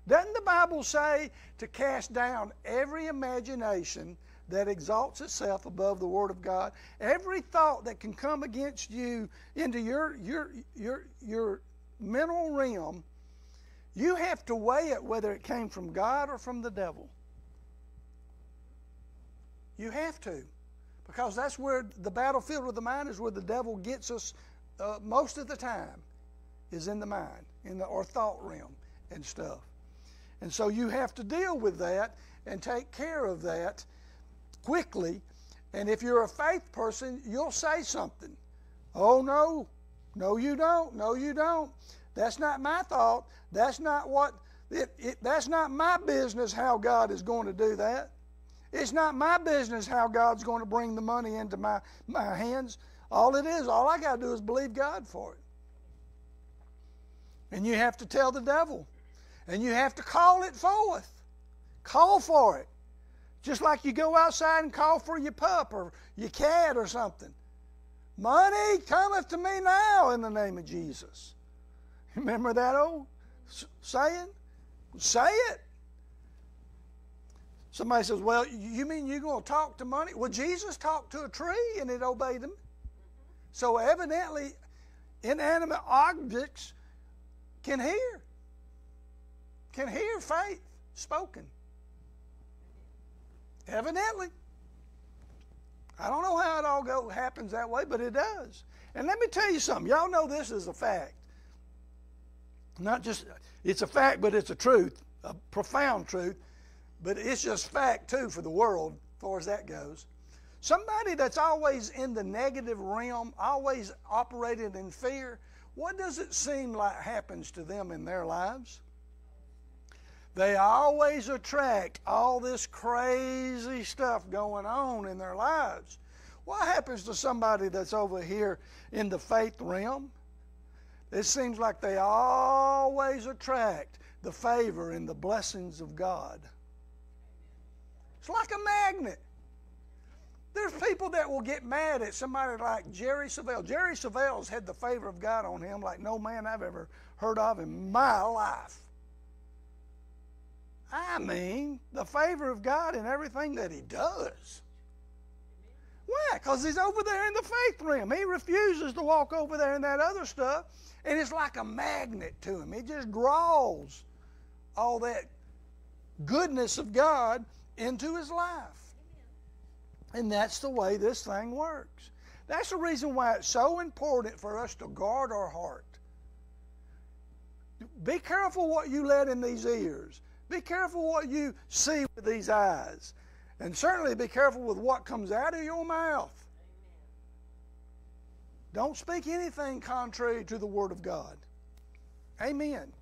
Doesn't the Bible say to cast down every imagination that exalts itself above the Word of God? Every thought that can come against you into your, your, your, your mental realm, you have to weigh it whether it came from God or from the devil. You have to. Because that's where the battlefield of the mind is where the devil gets us uh, most of the time, is in the mind, in the or thought realm and stuff. And so you have to deal with that and take care of that quickly. And if you're a faith person, you'll say something. Oh, no, no, you don't. No, you don't. That's not my thought. That's not what, it, it, that's not my business how God is going to do that. It's not my business how God's going to bring the money into my, my hands. All it is, all I got to do is believe God for it. And you have to tell the devil, and you have to call it forth. Call for it. Just like you go outside and call for your pup or your cat or something. Money cometh to me now in the name of Jesus. Remember that old saying? Say it. Somebody says, Well, you mean you're going to talk to money? Well, Jesus talked to a tree and it obeyed him. So evidently, inanimate objects can hear can hear faith spoken. Evidently. I don't know how it all go happens that way, but it does. And let me tell you something. Y'all know this is a fact. Not just it's a fact, but it's a truth, a profound truth. But it's just fact too for the world, as far as that goes. Somebody that's always in the negative realm, always operating in fear, what does it seem like happens to them in their lives? They always attract all this crazy stuff going on in their lives. What happens to somebody that's over here in the faith realm? It seems like they always attract the favor and the blessings of God. It's like a magnet. There's people that will get mad at somebody like Jerry Savelle. Jerry Savelle's had the favor of God on him like no man I've ever heard of in my life. I mean, the favor of God in everything that he does. Why? Because he's over there in the faith realm. He refuses to walk over there in that other stuff. And it's like a magnet to him. He just draws all that goodness of God into his life. And that's the way this thing works. That's the reason why it's so important for us to guard our heart. Be careful what you let in these ears. Be careful what you see with these eyes. And certainly be careful with what comes out of your mouth. Don't speak anything contrary to the Word of God. Amen.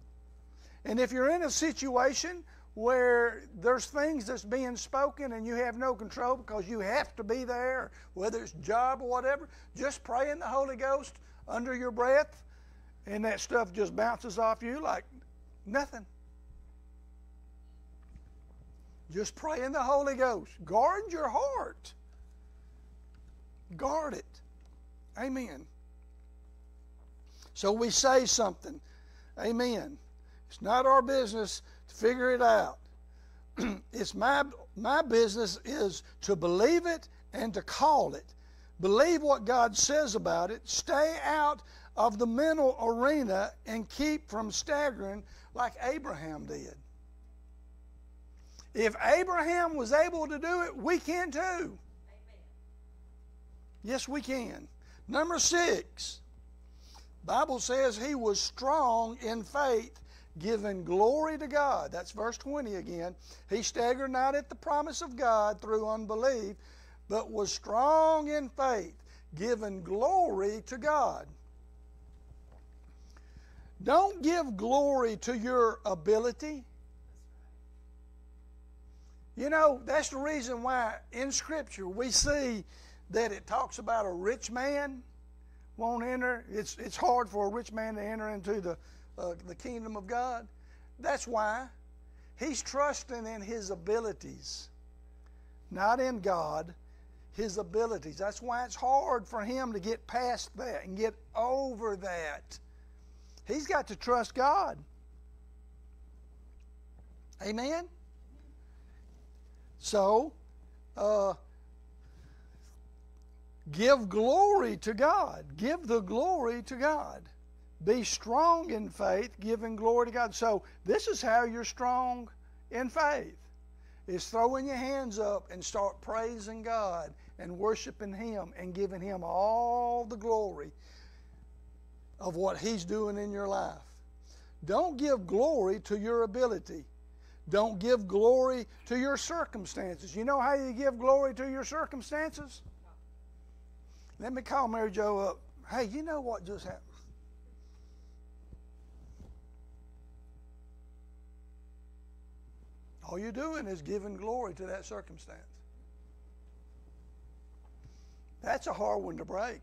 And if you're in a situation where there's things that's being spoken and you have no control because you have to be there, whether it's job or whatever, just pray in the Holy Ghost under your breath, and that stuff just bounces off you like nothing. Just pray in the Holy Ghost. Guard your heart. Guard it. Amen. So we say something. Amen. It's not our business figure it out. it's my my business is to believe it and to call it. Believe what God says about it. Stay out of the mental arena and keep from staggering like Abraham did. If Abraham was able to do it, we can too. Amen. Yes, we can. Number six, Bible says he was strong in faith, giving glory to God. That's verse 20 again. He staggered not at the promise of God through unbelief, but was strong in faith, giving glory to God. Don't give glory to your ability. You know, that's the reason why in Scripture we see that it talks about a rich man won't enter. It's, it's hard for a rich man to enter into the, uh, the kingdom of God. That's why he's trusting in his abilities, not in God, his abilities. That's why it's hard for him to get past that and get over that. He's got to trust God. Amen? So, uh, give glory to God. Give the glory to God. Be strong in faith, giving glory to God. So, this is how you're strong in faith. Is throwing your hands up and start praising God and worshiping Him and giving Him all the glory of what He's doing in your life. Don't give glory to your ability. Don't give glory to your circumstances. You know how you give glory to your circumstances? Let me call Mary Jo up. Hey, you know what just happened? All you're doing is giving glory to that circumstance. That's a hard one to break.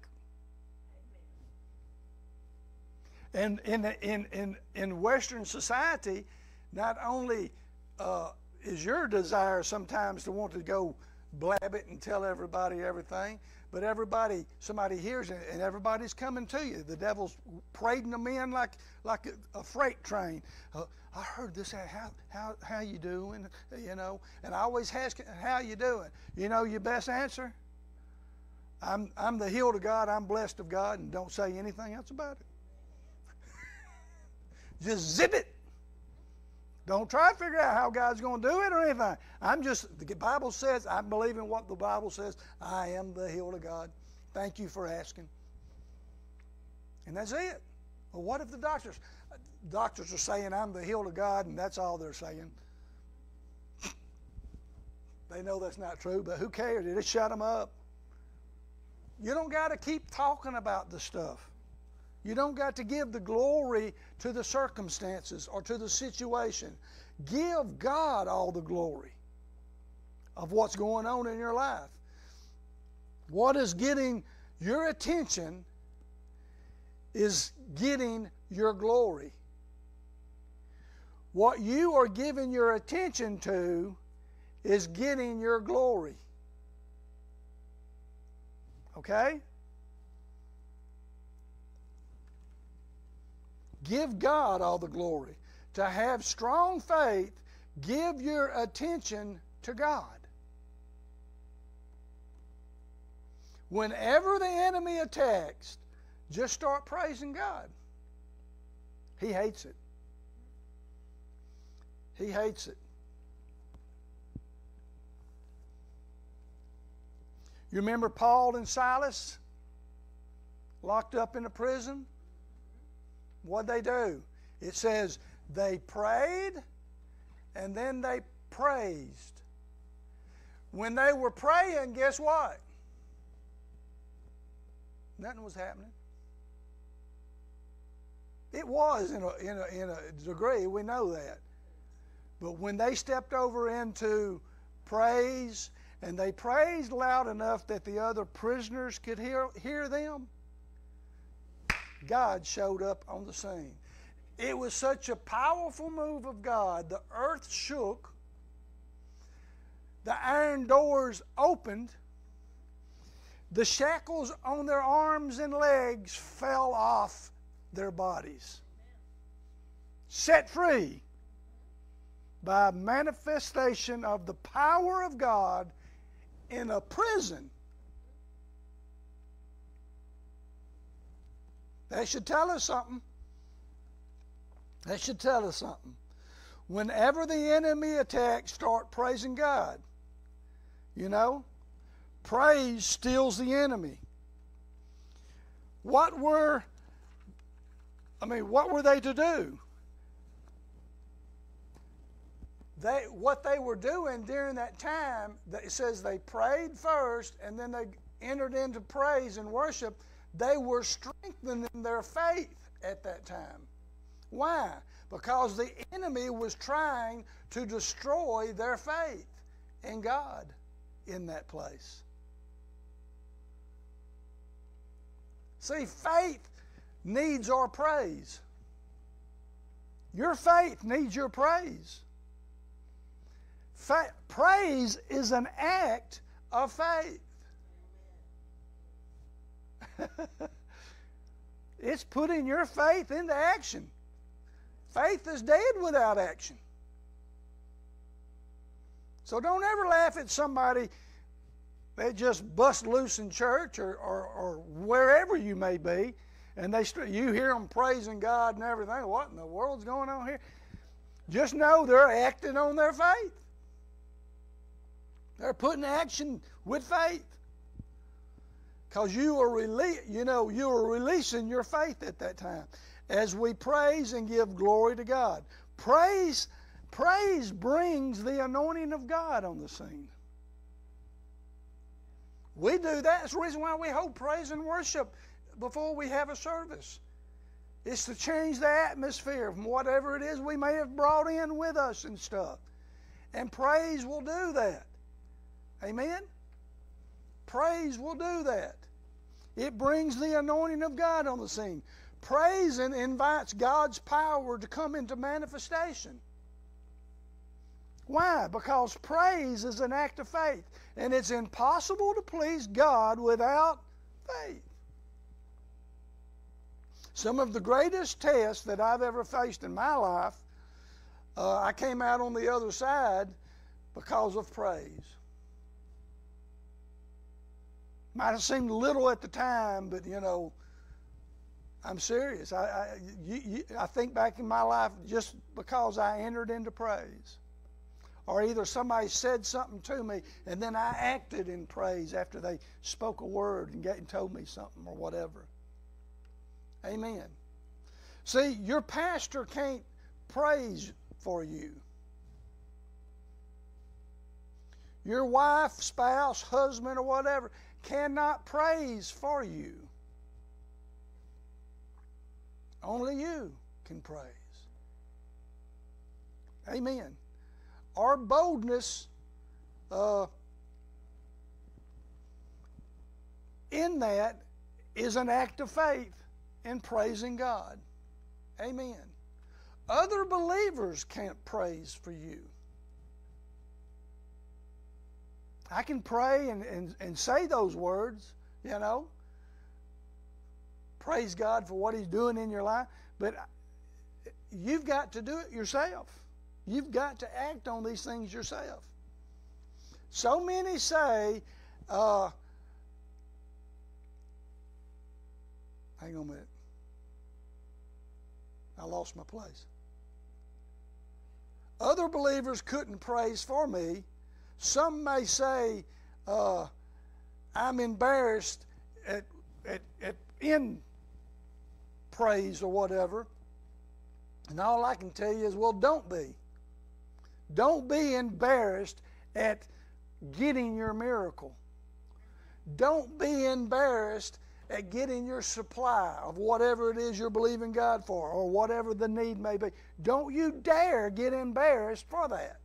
And in, in, in, in Western society, not only uh, is your desire sometimes to want to go blab it and tell everybody everything, but everybody, somebody hears it, and everybody's coming to you. The devil's parading them in like like a, a freight train. Uh, I heard this. How how how you doing? You know, and I always ask, how you doing? You know, your best answer. I'm I'm the healed of God. I'm blessed of God, and don't say anything else about it. Just zip it. Don't try to figure out how God's going to do it or anything. I'm just, the Bible says, I believe in what the Bible says. I am the healed of God. Thank you for asking. And that's it. Well, what if the doctors, doctors are saying I'm the healed of God and that's all they're saying? They know that's not true, but who cares? It just shut them up. You don't got to keep talking about the stuff. You don't got to give the glory to the circumstances or to the situation. Give God all the glory of what's going on in your life. What is getting your attention is getting your glory. What you are giving your attention to is getting your glory. Okay? Give God all the glory. To have strong faith, give your attention to God. Whenever the enemy attacks, just start praising God. He hates it. He hates it. You remember Paul and Silas locked up in a prison? What'd they do? It says they prayed and then they praised. When they were praying, guess what? Nothing was happening. It was in a, in a, in a degree, we know that. But when they stepped over into praise and they praised loud enough that the other prisoners could hear, hear them, God showed up on the scene. It was such a powerful move of God. The earth shook. the iron doors opened, the shackles on their arms and legs fell off their bodies. Set free by manifestation of the power of God in a prison. That should tell us something. That should tell us something. Whenever the enemy attacks, start praising God. You know? Praise steals the enemy. What were I mean, what were they to do? They what they were doing during that time, it says they prayed first and then they entered into praise and worship. They were strengthening their faith at that time. Why? Because the enemy was trying to destroy their faith in God in that place. See, faith needs our praise. Your faith needs your praise. Fa- praise is an act of faith. it's putting your faith into action. Faith is dead without action. So don't ever laugh at somebody that just bust loose in church or, or, or wherever you may be, and they you hear them praising God and everything. What in the world's going on here? Just know they're acting on their faith. They're putting action with faith. Because you are rele- you know, you are releasing your faith at that time as we praise and give glory to God. Praise, praise brings the anointing of God on the scene. We do that. That's the reason why we hold praise and worship before we have a service. It's to change the atmosphere from whatever it is we may have brought in with us and stuff. And praise will do that. Amen? Praise will do that. It brings the anointing of God on the scene. Praising invites God's power to come into manifestation. Why? Because praise is an act of faith, and it's impossible to please God without faith. Some of the greatest tests that I've ever faced in my life, uh, I came out on the other side because of praise. Might have seemed little at the time, but you know, I'm serious. I, I, you, you, I think back in my life just because I entered into praise. Or either somebody said something to me and then I acted in praise after they spoke a word and, get, and told me something or whatever. Amen. See, your pastor can't praise for you. Your wife, spouse, husband, or whatever cannot praise for you. Only you can praise. Amen. Our boldness uh, in that is an act of faith in praising God. Amen. Other believers can't praise for you. I can pray and, and, and say those words, you know. Praise God for what He's doing in your life. But you've got to do it yourself. You've got to act on these things yourself. So many say, uh, hang on a minute. I lost my place. Other believers couldn't praise for me some may say, uh, I'm embarrassed at, at, at in praise or whatever. And all I can tell you is, well, don't be. Don't be embarrassed at getting your miracle. Don't be embarrassed at getting your supply of whatever it is you're believing God for or whatever the need may be. Don't you dare get embarrassed for that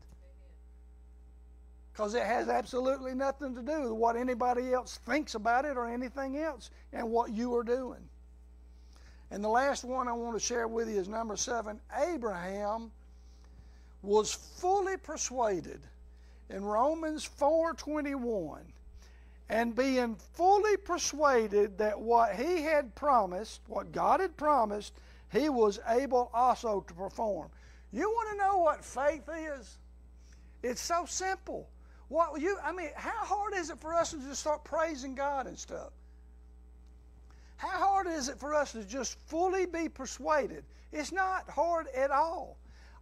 because it has absolutely nothing to do with what anybody else thinks about it or anything else and what you are doing. And the last one I want to share with you is number seven. Abraham was fully persuaded in Romans 4:21, and being fully persuaded that what he had promised, what God had promised, he was able also to perform. You want to know what faith is? It's so simple. What you I mean, how hard is it for us to just start praising God and stuff? How hard is it for us to just fully be persuaded? It's not hard at all.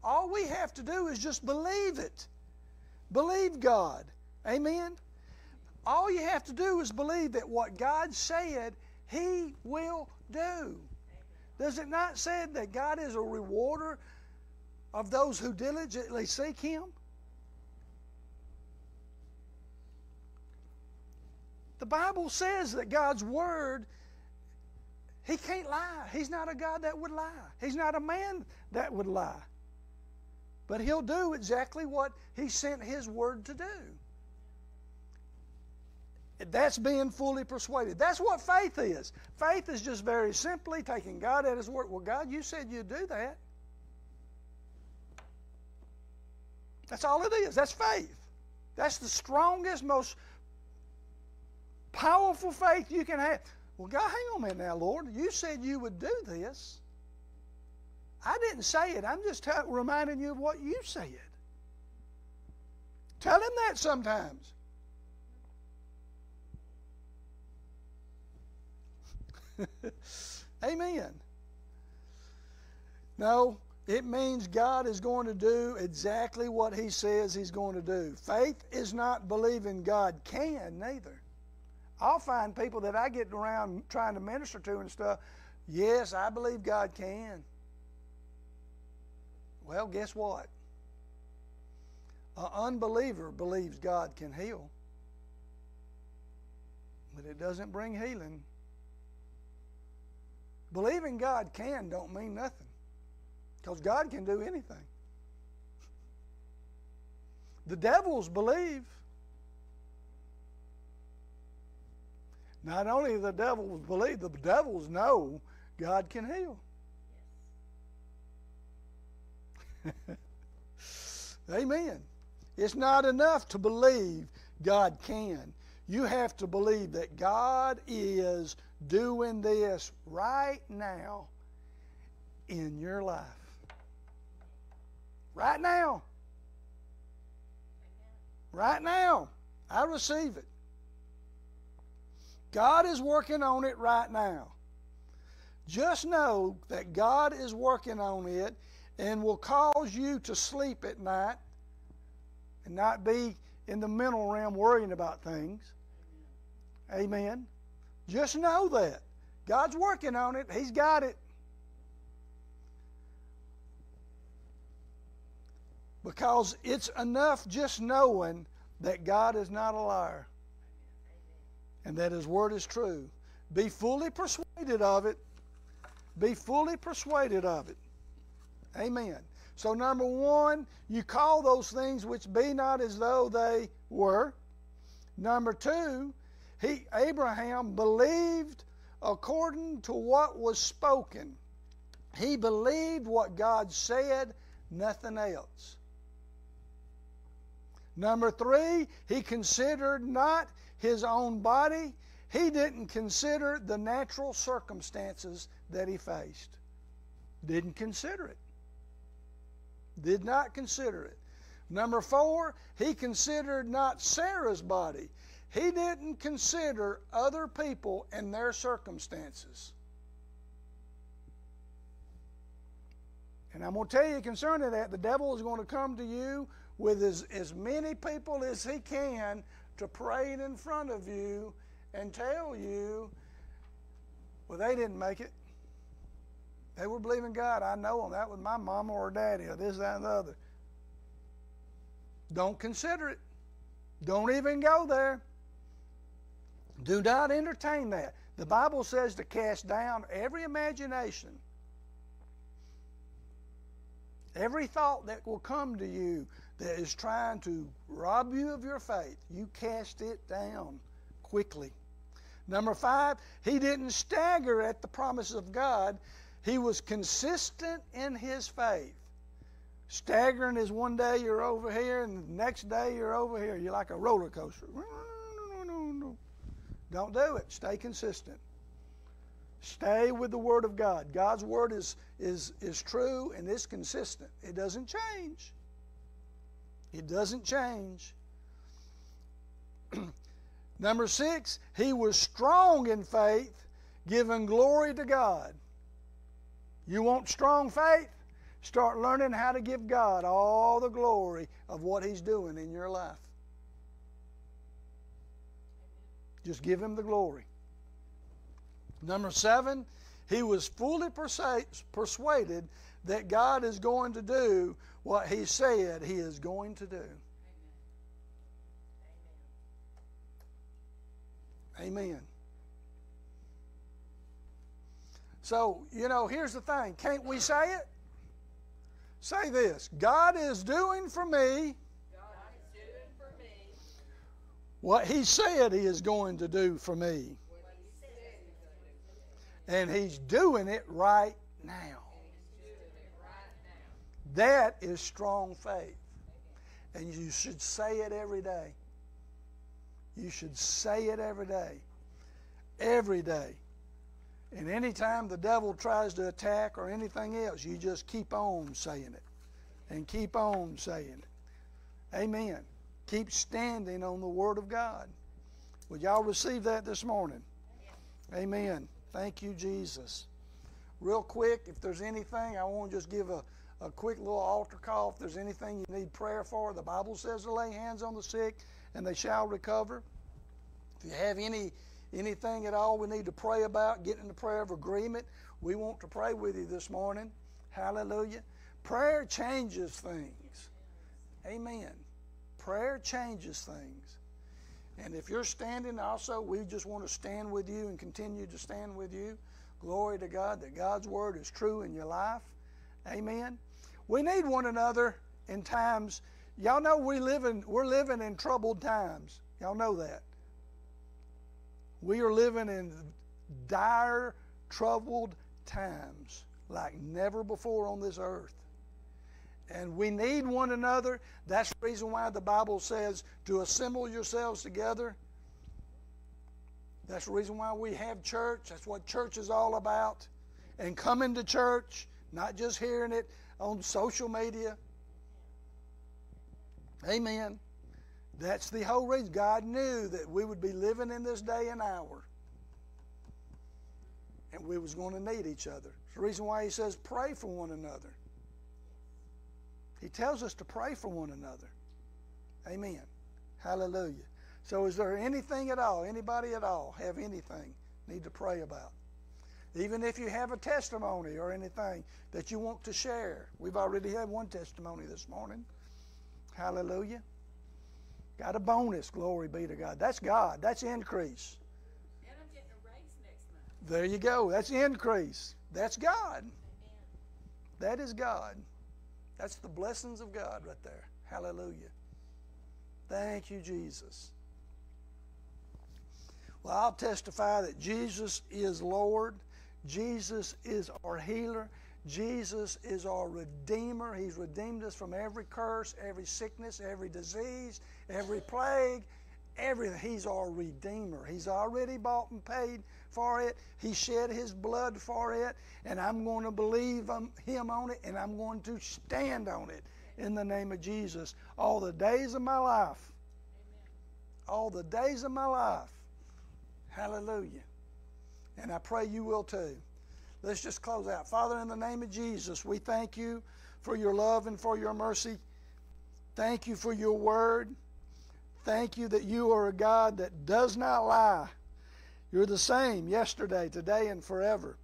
All we have to do is just believe it. Believe God. Amen. All you have to do is believe that what God said, He will do. Does it not say that God is a rewarder of those who diligently seek Him? The Bible says that God's Word, He can't lie. He's not a God that would lie. He's not a man that would lie. But He'll do exactly what He sent His Word to do. That's being fully persuaded. That's what faith is. Faith is just very simply taking God at His word. Well, God, you said you'd do that. That's all it is. That's faith. That's the strongest, most powerful faith you can have. Well, God, hang on a minute now, Lord. You said you would do this. I didn't say it. I'm just t- reminding you of what you said. Tell him that sometimes. Amen. No, it means God is going to do exactly what He says He's going to do. Faith is not believing God can, neither. I'll find people that I get around trying to minister to and stuff. Yes, I believe God can. Well, guess what? An unbeliever believes God can heal, but it doesn't bring healing. Believing God can don't mean nothing. Because God can do anything. The devils believe. Not only the devils believe, the devils know God can heal. Amen. It's not enough to believe God can. You have to believe that God is doing this right now in your life. Right now. Right now. I receive it. God is working on it right now. Just know that God is working on it and will cause you to sleep at night and not be in the mental realm worrying about things. Amen. Just know that. God's working on it, He's got it. Because it's enough just knowing that God is not a liar and that His Word is true. Be fully persuaded of it. Be fully persuaded of it. Amen. So, number one, you call those things which be not as though they were. Number two, he Abraham believed according to what was spoken. He believed what God said, nothing else. Number three, he considered not his own body. He didn't consider the natural circumstances that he faced. Didn't consider it. Did not consider it. Number four, he considered not Sarah's body. He didn't consider other people and their circumstances. And I'm going to tell you concerning that, the devil is going to come to you with as, as many people as he can to parade in front of you and tell you, well, they didn't make it. They were believing God. I know them. That was my mama or daddy or this, that, and the other. Don't consider it. Don't even go there. Do not entertain that. The Bible says to cast down every imagination, every thought that will come to you that is trying to rob you of your faith. You cast it down quickly. Number five, he didn't stagger at the promises of God. He was consistent in his faith. Staggering is one day you're over here, and the next day you're over here. You're like a roller coaster. Don't do it. Stay consistent. Stay with the Word of God. God's Word is, is, is true and it's consistent. It doesn't change. It doesn't change. Number six, he was strong in faith, giving glory to God. You want strong faith? Start learning how to give God all the glory of what He's doing in your life. Just give Him the glory. Number seven, he was fully persuaded that God is going to do what He said He is going to do. Amen. So, you know, here's the thing. Can't we say it? Say this God is doing for me what He said He is going to do for me. And He's doing it right now. That is strong faith. And you should say it every day. You should say it every day. Every day. And anytime the devil tries to attack or anything else, you just keep on saying it. And keep on saying it. Amen. Keep standing on the Word of God. Would y'all receive that this morning? Amen. Thank you, Jesus. Real quick, if there's anything, I want to just give a, a quick little altar call. If there's anything you need prayer for, the Bible says to lay hands on the sick and they shall recover. If you have any anything at all we need to pray about, get in the prayer of agreement. We want to pray with you this morning. Hallelujah. Prayer changes things. Amen. Prayer changes things. And if you're standing also, we just want to stand with you and continue to stand with you. Glory to God that God's word is true in your life. Amen. We need one another in times. Y'all know we live in, we're living in troubled times. Y'all know that. We are living in dire, troubled times like never before on this earth. And we need one another. That's the reason why the Bible says to assemble yourselves together. That's the reason why we have church. That's what church is all about. And coming to church, not just hearing it on social media. Amen. That's the whole reason. God knew that we would be living in this day and hour. And we was going to need each other. It's the reason why he says pray for one another. He tells us to pray for one another. Amen. Hallelujah. So is there anything at all, anybody at all, have anything need to pray about? Even if you have a testimony or anything that you want to share. We've already had one testimony this morning. Hallelujah. Got a bonus, glory be to God. That's God. That's increase. And I'm getting a raise next month. There you go. That's increase. That's God. Amen. That is God. That's the blessings of God right there. Hallelujah. Thank you, Jesus. Well, I'll testify that Jesus is Lord. Jesus is our healer. Jesus is our Redeemer. He's redeemed us from every curse, every sickness, every disease, every plague, everything. He's our Redeemer. He's already bought and paid for it. He shed His blood for it, and I'm going to believe Him on it, and I'm going to stand on it in the name of Jesus all the days of my life. All the days of my life. Hallelujah. And I pray you will too. Let's just close out. Father, in the name of Jesus, we thank you for your love and for your mercy. Thank you for your word. Thank you that you are a God that does not lie. You're the same yesterday, today, and forever.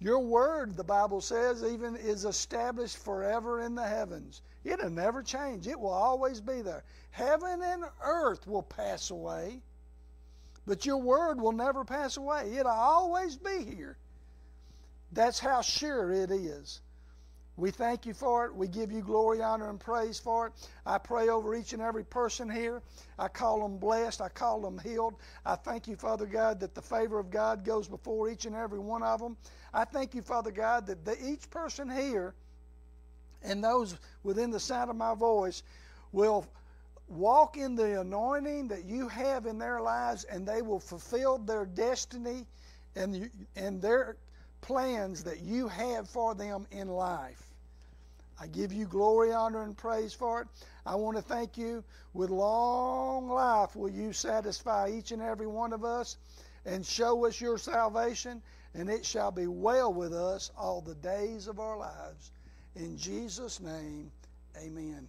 Your word, the Bible says, even is established forever in the heavens. It'll never change. It will always be there. Heaven and earth will pass away, but your word will never pass away. It'll always be here. That's how sure it is. We thank you for it. We give you glory, honor, and praise for it. I pray over each and every person here. I call them blessed. I call them healed. I thank you, Father God, that the favor of God goes before each and every one of them. I thank you, Father God, that the, each person here and those within the sound of my voice will walk in the anointing that you have in their lives and they will fulfill their destiny and, you, and their plans that you have for them in life. I give you glory, honor, and praise for it. I want to thank you with long life. Will you satisfy each and every one of us and show us your salvation? And it shall be well with us all the days of our lives. In Jesus' name, amen.